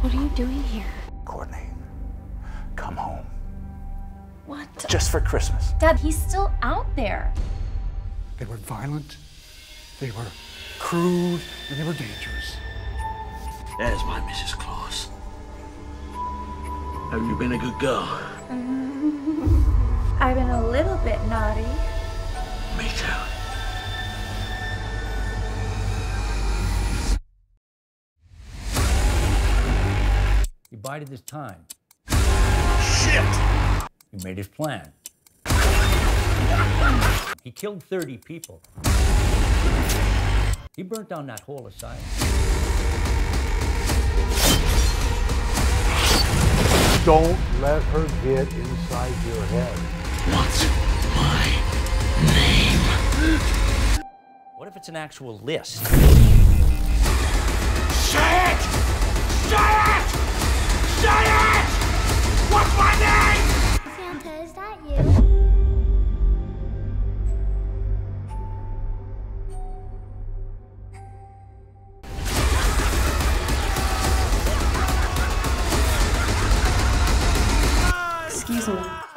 What are you doing here? Courtney, come home. What? Just for Christmas. Dad, he's still out there. They were violent, they were crude, and they were dangerous. There's my Mrs. Claus. Have you been a good girl? Bided his time. Shit! He made his plan. He killed 30 people. He burnt down that whole asylum. Don't let her get inside your head. What's my name? What if it's an actual list? Excuse me.